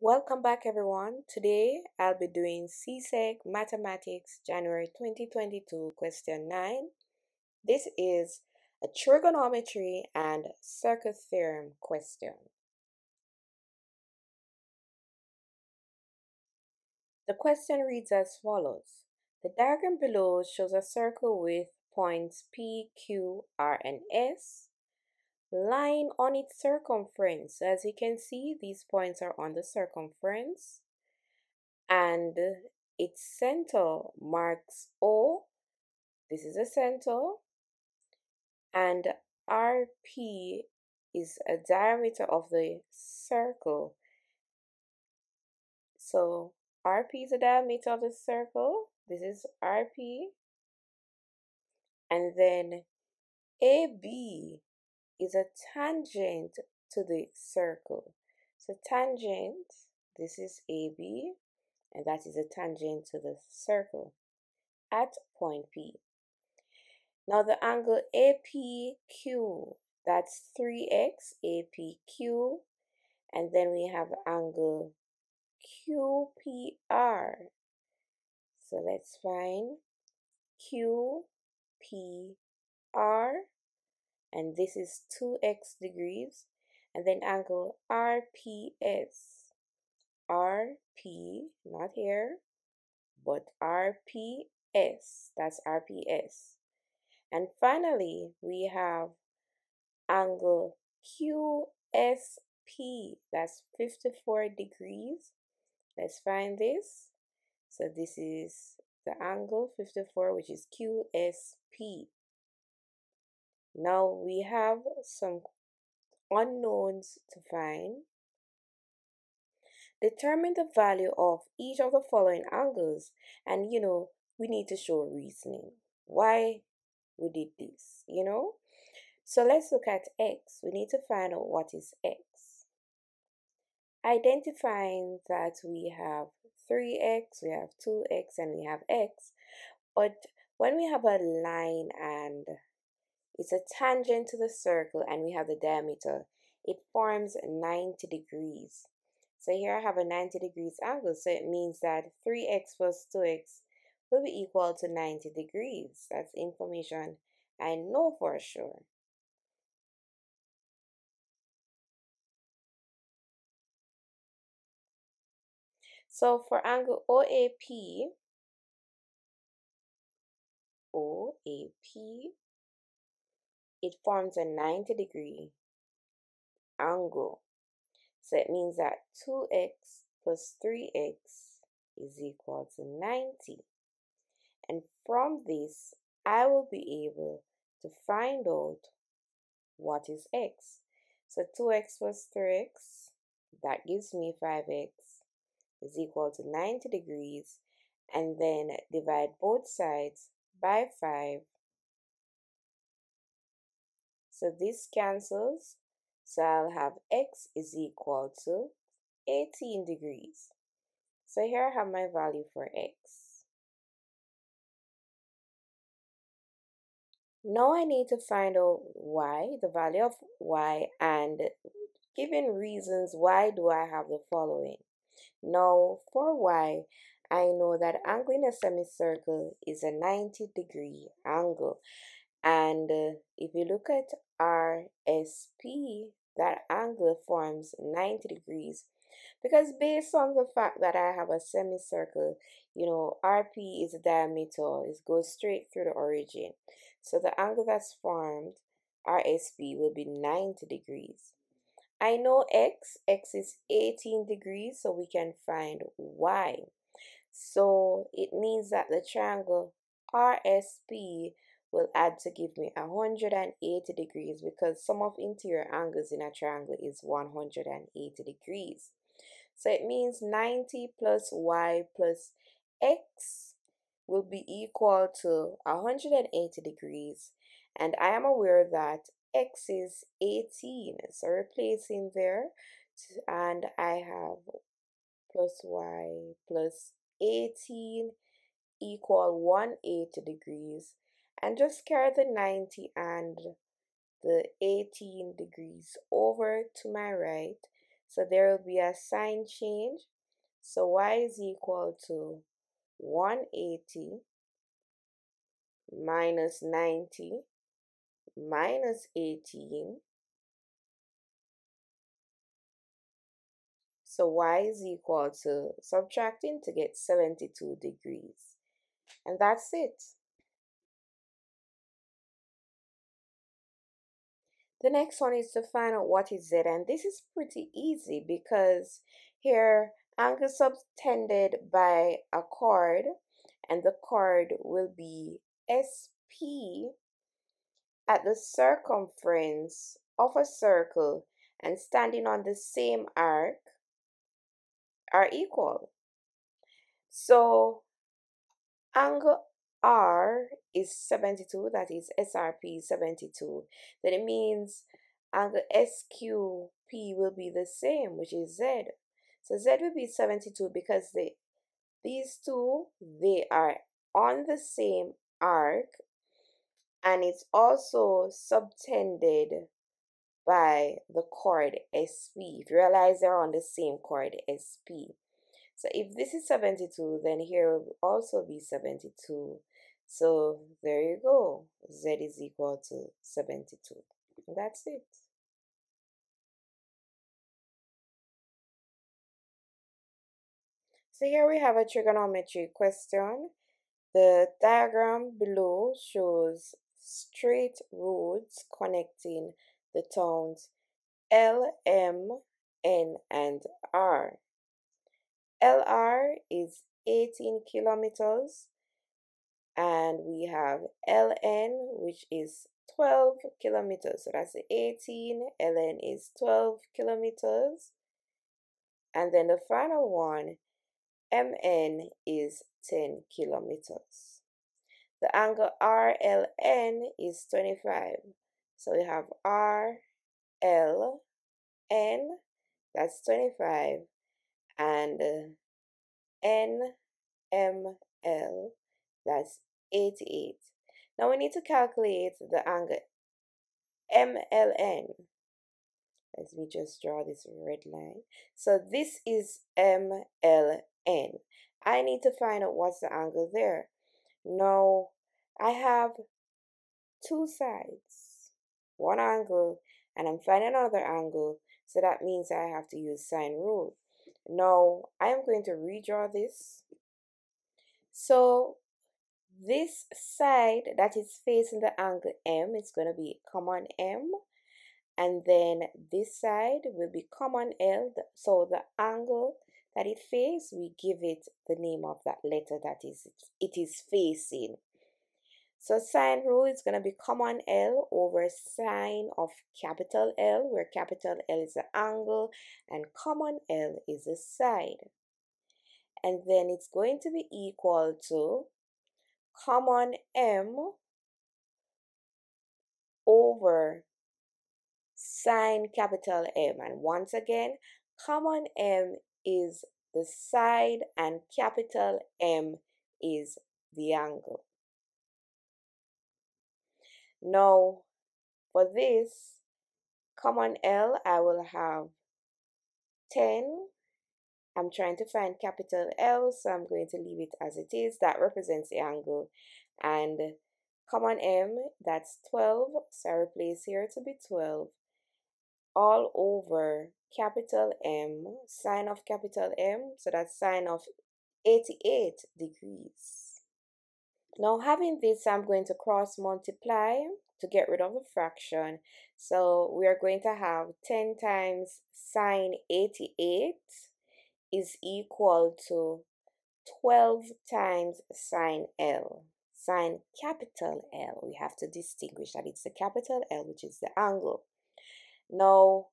Welcome back everyone. Today I'll be doing CSEC Mathematics January 2022 question 9. This is a trigonometry and circle theorem question. The question reads as follows. The diagram below shows a circle with points P, Q, R, and S lying on its circumference. As you can see, these points are on the circumference and its center marks O. This is a center and RP is a diameter of the circle. So RP is the diameter of the circle. This is RP. And then AB is a tangent to the circle. So tangent, this is AB, and that is a tangent to the circle at point P. Now the angle APQ, that's 3x APQ, and then we have angle QPR. So let's find QPR and this is 2x degrees and then angle RPS RP not here but RPS that's RPS and finally we have angle QSP that's 54 degrees. Let's find this. So this is the angle 54 which is QSP now we have some unknowns to find. Determine the value of each of the following angles and you know we need to show reasoning. Why we did this you know? So let's look at x. We need to find out what is x. Identifying that we have 3x we have 2x and we have x. But when we have a line and it's a tangent to the circle and we have the diameter. It forms 90 degrees. So here I have a 90 degrees angle. So it means that 3x plus 2x will be equal to 90 degrees. That's information I know for sure. So for angle OAP, OAP it forms a 90 degree angle. So it means that 2x plus 3x is equal to 90. And from this, I will be able to find out what is x. So 2x plus 3x, that gives me 5x, is equal to 90 degrees. And then divide both sides by 5 so this cancels. So I'll have x is equal to 18 degrees. So here I have my value for x. Now I need to find out y, the value of y, and given reasons, why do I have the following? Now for y, I know that angle in a semicircle is a 90 degree angle. And uh, if you look at RSP, that angle forms 90 degrees. Because based on the fact that I have a semicircle, you know, RP is a diameter, it goes straight through the origin. So the angle that's formed, RSP, will be 90 degrees. I know X, X is 18 degrees, so we can find Y. So it means that the triangle RSP will add to give me 180 degrees because sum of interior angles in a triangle is 180 degrees. So it means 90 plus y plus x will be equal to 180 degrees. And I am aware that x is 18. So replacing there, and I have plus y plus 18 equal 180 degrees and just carry the 90 and the 18 degrees over to my right So there will be a sign change. So y is equal to 180 minus 90 minus 18. So y is equal to subtracting to get 72 degrees. And that's it. The next one is to find out what is it, and this is pretty easy because here angle subtended by a chord and the chord will be SP at the circumference of a circle and standing on the same arc are equal. So angle R is 72, that is SRP 72. Then it means uh, angle SQP will be the same, which is Z. So Z will be 72 because they, these two, they are on the same arc and it's also subtended by the chord SP. If you realize they're on the same chord SP. So if this is 72, then here will also be 72. So there you go. Z is equal to 72. That's it. So here we have a trigonometry question. The diagram below shows straight roads connecting the towns L, M, N, and R. LR is 18 kilometers and we have LN which is 12 kilometers. So that's 18 LN is 12 kilometers. And then the final one MN is 10 kilometers. The angle RLN is 25 so we have RLN that's 25 and NML that's 88. Now we need to calculate the angle MLN. Let me just draw this red line. So this is MLN. I need to find out what's the angle there. Now I have two sides, one angle, and I'm finding another angle. So that means I have to use sine rule. Now I am going to redraw this. So this side that is facing the angle M is going to be common M and then this side will be common L so the angle that it faces we give it the name of that letter that is it is facing so sine rule is going to be common L over sine of capital L where capital L is the angle and common L is the side and then it's going to be equal to common M over sine capital M. And once again, common M is the side and capital M is the angle. Now, for this, common L, I will have 10 I'm trying to find capital L, so I'm going to leave it as it is. That represents the angle. And common M, that's 12, so I replace here to be 12. All over capital M, sine of capital M, so that's sine of 88 degrees. Now having this, I'm going to cross multiply to get rid of the fraction. So we are going to have 10 times sine 88 is equal to 12 times sine L. Sine capital L, we have to distinguish that it's the capital L, which is the angle. Now,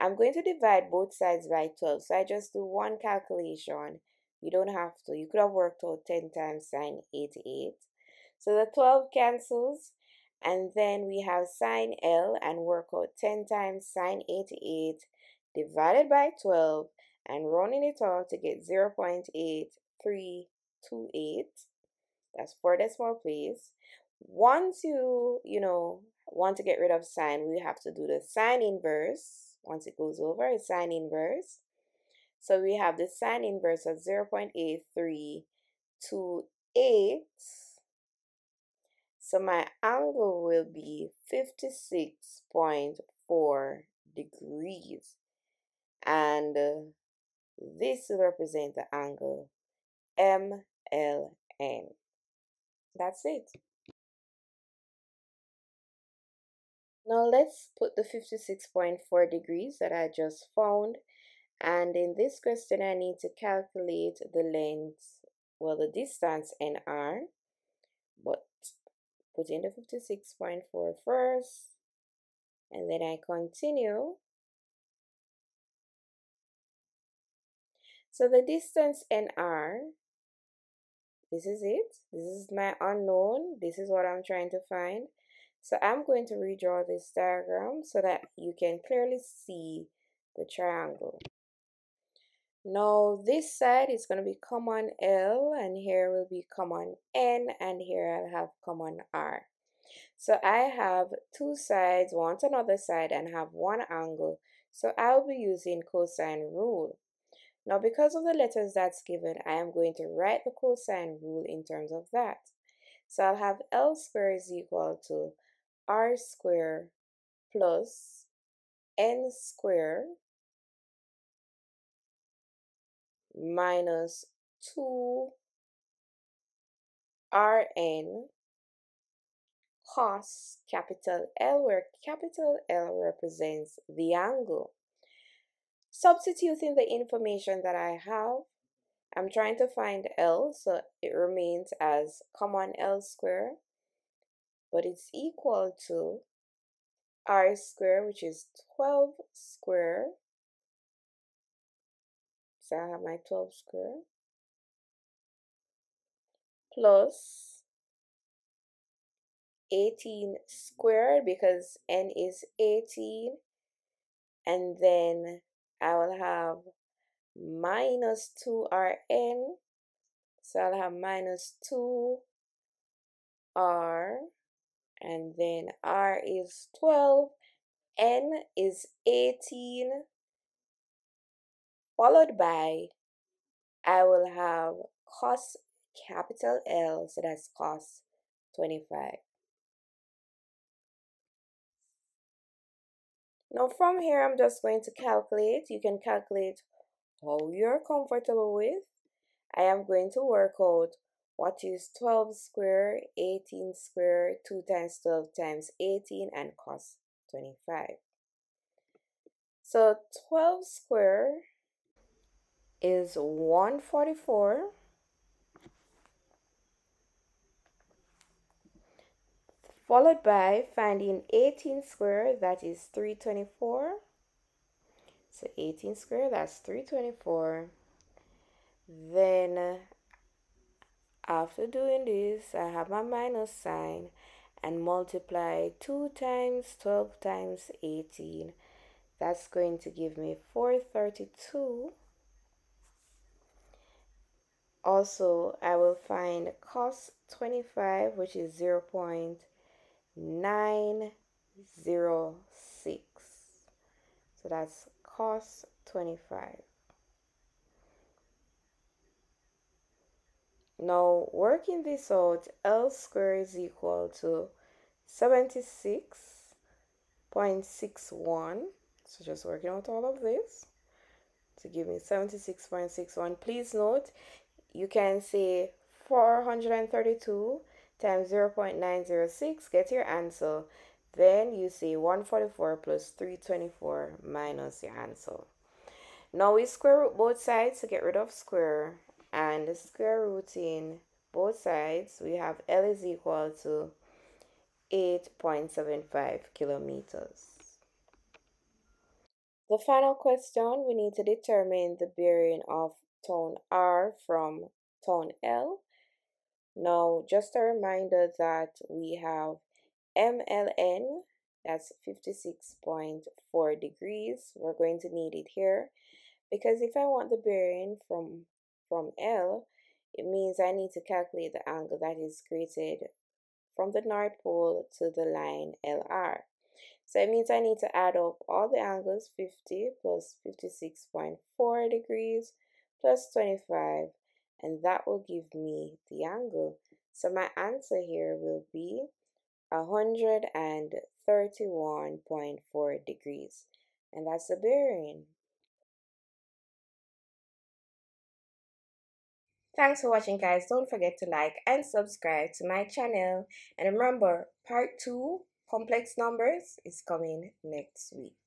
I'm going to divide both sides by 12. So I just do one calculation. You don't have to. You could have worked out 10 times sine 88. So the 12 cancels. And then we have sine L and work out 10 times sine 88 divided by 12 and rounding it out to get 0.8328 that's four decimal place once you you know want to get rid of sine we have to do the sine inverse once it goes over is sine inverse. So we have the sine inverse of 0.8328. So my angle will be 56.4 degrees. And uh, this will represent the angle MLN. That's it. Now let's put the 56.4 degrees that I just found and in this question I need to calculate the length, well the distance NR, but put in the 56.4 first and then I continue. So the distance NR, this is it. This is my unknown. This is what I'm trying to find. So I'm going to redraw this diagram so that you can clearly see the triangle. Now this side is going to be common L and here will be common N and here I'll have common R. So I have two sides, one to another side and have one angle. So I'll be using cosine rule. Now because of the letters that's given, I am going to write the cosine rule in terms of that. So I'll have L squared is equal to r square plus n square minus 2 rn cos capital L where capital L represents the angle. Substituting the information that I have, I'm trying to find L so it remains as common L square but it's equal to r square, which is 12 square. So I have my 12 square plus 18 squared because n is 18 and then I will have minus 2rn so I'll have minus 2r and then R is 12, N is 18, followed by I will have cos capital L, so that's cos 25. Now from here, I'm just going to calculate. You can calculate how you're comfortable with. I am going to work out what is 12 square, 18 square, 2 times 12 times 18 and cos 25. So 12 square is 144. Followed by finding 18 square, that is 324. So 18 square, that's 324. Then after doing this, I have my minus sign and multiply 2 times 12 times 18. That's going to give me 432. Also, I will find cos 25, which is 0 0.906. So that's cos 25. Now, working this out, L squared is equal to 76.61. So just working out all of this to give me 76.61. Please note, you can say 432 times 0.906, get your answer. Then you say 144 plus 324 minus your answer. Now we square root both sides to get rid of square and square rooting both sides, we have L is equal to 8.75 kilometers. The final question, we need to determine the bearing of tone R from tone L. Now, just a reminder that we have MLN, that's 56.4 degrees. We're going to need it here because if I want the bearing from from L, it means I need to calculate the angle that is created from the North Pole to the line LR. So it means I need to add up all the angles 50 plus 56.4 degrees plus 25 and that will give me the angle. So my answer here will be 131.4 degrees and that's the bearing. Thanks for watching guys. Don't forget to like and subscribe to my channel. And remember, part 2, complex numbers, is coming next week.